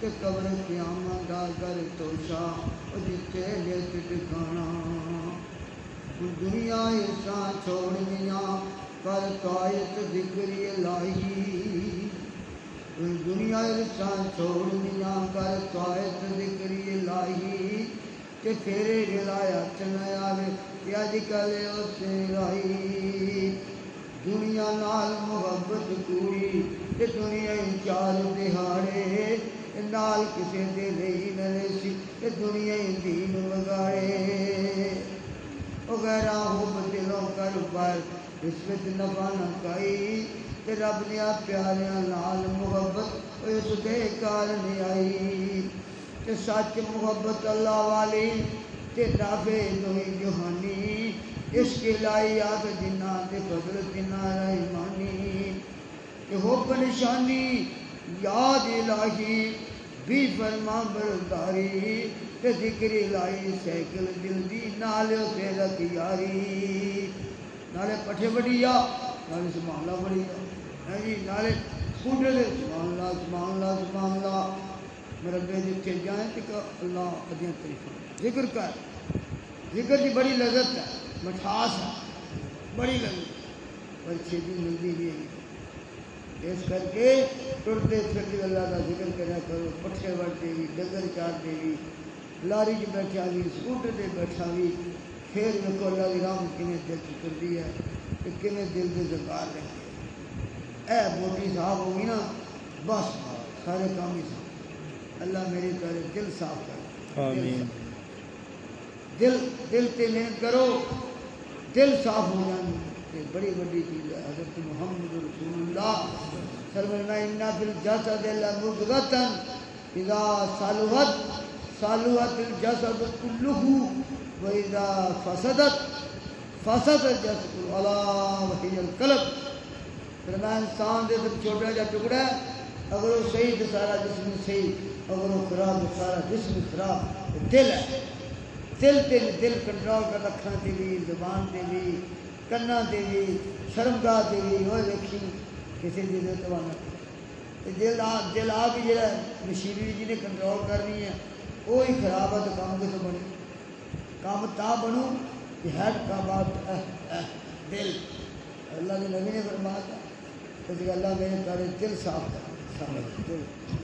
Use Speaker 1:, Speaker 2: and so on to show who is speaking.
Speaker 1: کہ قبر قیامہ دا کر تو شاہ جتے لیت ٹھکانا دنیا ایسا چھوڑنیا کر قائد ذکری لائی۔ دنیا ایسا چھوڑنیا کر قائد ذکری لائی۔ کہ تیرے گلایا چنیا آوے، کہ اج کل اسے رائی دنیا نال محبت کوئی کہ دنیا انچار دہارے نال کسے دے لئی نہ لیسی کہ دنیا ہی دین وگاڑے اگر غیرہ حب دلوں کر بار رسوت نفع نہ کئی کہ رب نے آپ پیاریاں نال محبت، او اس دے کار نہیں آئی۔ کہ سچ محبت اللہ والی کہ رابے دوئی جہانی اس کے لائی آگ جنا تے فضل جنا رحمانی کہ ہو پنشانی یاد الہی۔ بھی فرما برداری کہ ذکر الہی سیکل دل دی نالے تے لکھ یاری نالے پٹھے بڑیا نالے سمانلا اللہ بڑیا ہاں جی، نالے نالے کوڑے دے۔ سمانلا سمانلا سمانلا اللہ، سبحان بے جتھے جائیں تے اللہ عدیان طریقہ۔ ذکر کا ہے ذکر دی بڑی لذت ہے، مٹھاس ہے، بڑی لذت۔ پر چھے دی ملدی بھی ہے۔ اس کر کے ٹرتے چڑھتے اللہ کا ذکر کرنا کرو پٹھے وڑتے بھی ڈنگر چارتے بھی لاری چ بیٹھا بھی سکوٹر سے بیٹھا بھی پھر دیکھو اللہ کی رام کھے دل چکی ہے کہ کھے دل کے زکار رکھتے اے موٹی صاحب ہوگی نا بس سارے کام ہی صاحب اللہ میرے سارے دل صاف کر
Speaker 2: آمین
Speaker 1: دل دل سے محنت کرو دل صاف ہو جانے یہ بڑی بڑی چیز ہے، حضرت محمد رسول اللہ۔ فرمایا ان فی الجسد لمضغۃ اذا صلحت صلحت الجسد كله واذا فسدت، فسد الجسد كله الا وهي القلب۔ فرمایا، انسان دے سب چھوٹا جا ٹکڑا ہے، اگر وہ صحیح تو سارا جسم صحیح، اگر وہ خراب تو سارا جسم خراب دل ہے۔ دل تے دل کنٹرول کر رکھنا تے بھی زبان تے بھی کنا تے بھی شرمگاہ تے بھی وہ دیکھی کسی دل دے دل آ دل آ بھی جڑا مشینری جی نے کنٹرول کرنی ہے وہی خراب ہے تو کام کس بنے کام تا بنو کہ ہیڈ کا بات دل اللہ نے نبی نے فرمایا تھا کہ اللہ میرے تارے دل صاف کر صاف دل